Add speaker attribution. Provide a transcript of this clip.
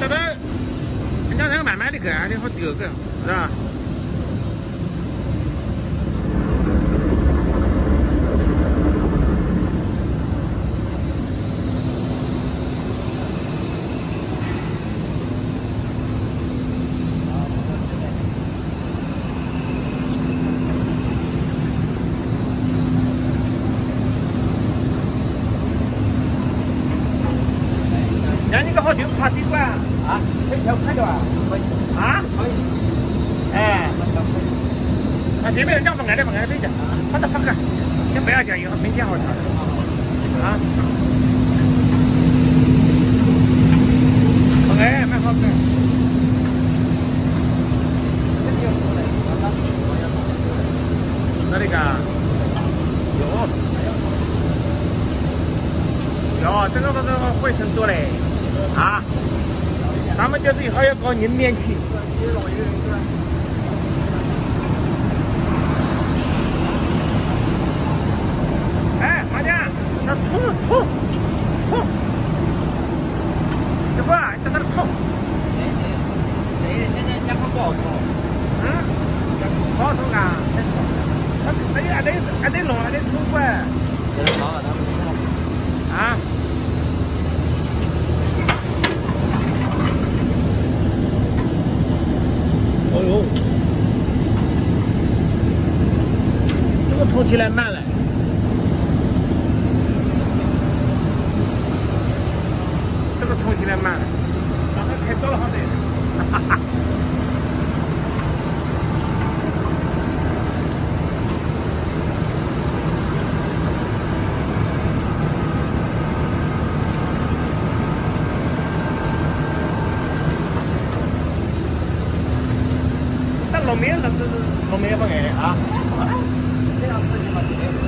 Speaker 1: 等等，人家那个买卖的个，你好丢个，是吧？让你个好丢爬底管
Speaker 2: 啊，可以调快的吧？可以，
Speaker 1: 啊？
Speaker 2: 可以。
Speaker 1: 哎，那这边讲不挨的不挨的讲，跑到跑个，先不要讲，以后明天好调啊。不挨蛮好的。那那个，哟，哟，这个这个回程多嘞，啊，咱们就是以后要搞人面骑。哎，马家，那冲冲冲，这不，你在那冲，
Speaker 2: 现在健康不好冲。
Speaker 1: 嗯，好冲啊，他他也还得还得弄还得冲管
Speaker 2: 现在忙了，他们冲。
Speaker 1: 啊。这个冲起来慢了。这个冲起来慢了，刚才开早了好得。哈哈。那路面那这路面也不啊。
Speaker 2: 这样子就好点。